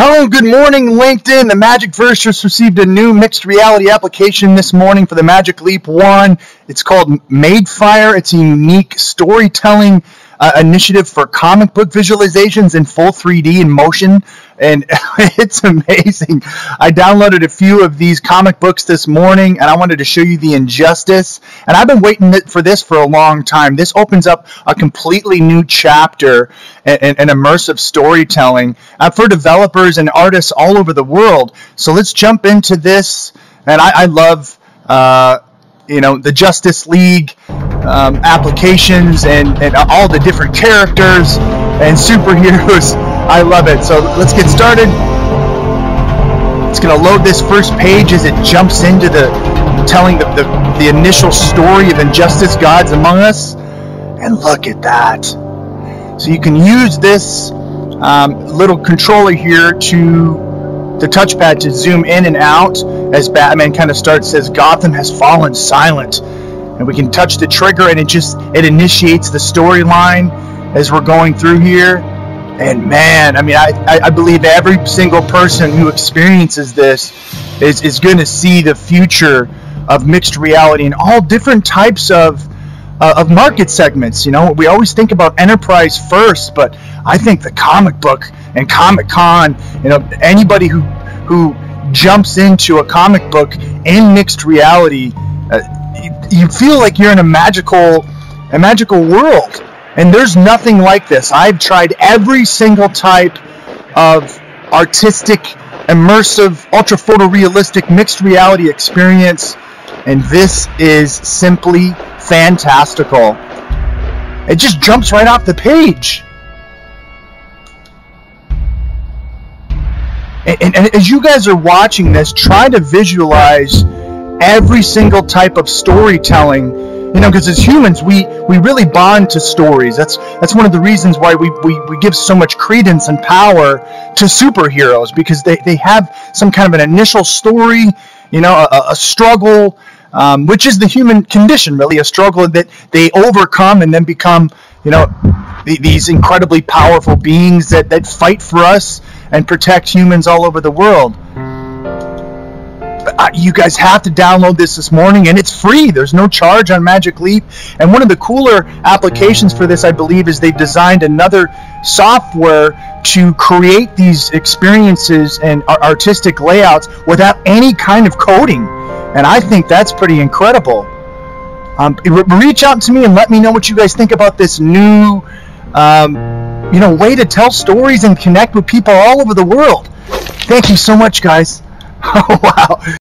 Hello, good morning, LinkedIn. The Magicverse just received a new mixed reality application this morning for the Magic Leap 1. It's called Madefire. It's a unique storytelling uh, initiative for comic book visualizations in full 3D in motion, and it's amazing. I downloaded a few of these comic books this morning, and I wanted to show you the injustice. And I've been waiting for this for a long time. This opens up a completely new chapter and, immersive storytelling uh, for developers and artists all over the world. So let's jump into this. And I, I love. Uh, you know the Justice League um, applications and, and all the different characters and superheroes. I love it. So let's get started. It's going to load this first page as it jumps into the telling the, the, the initial story of injustice gods among us. And look at that. So you can use this um, little controller here to the touchpad to zoom in and out as Batman kind of starts says Gotham has fallen silent and we can touch the trigger and it just it initiates the storyline as we're going through here. And man I mean I, I, believe every single person who experiences this is, is going to see the future of mixed reality and all different types of uh, of market segments you know? We always think about enterprise first but I think the comic book and Comic Con, you know, anybody who who jumps into a comic book in mixed reality, you, feel like you're in a magical a magical world. And there's nothing like this. I've tried every single type of artistic, immersive, ultra photorealistic mixed reality experience, and this is simply fantastical. It just jumps right off the page. And, and, as you guys are watching this, try to visualize every single type of storytelling. You know, because as humans, we, we really bond to stories. That's that's one of the reasons why we, we, we give so much credence and power to superheroes because they, they have some kind of an initial story, you know, a, a struggle, um, which is the human condition, really, a struggle that they overcome and then become, you know, these incredibly powerful beings that, that fight for us and protect humans all over the world. Uh, you guys have to download this this morning, and it's free. There's no charge on Magic Leap. And one of the cooler applications for this, I believe, is they've designed another software to create these experiences and artistic layouts without any kind of coding. And I think that's pretty incredible. Um, reach out to me and let me know what you guys think about this new um, you know, way to tell stories and connect with people all over the world. Thank you so much, guys. Oh, wow.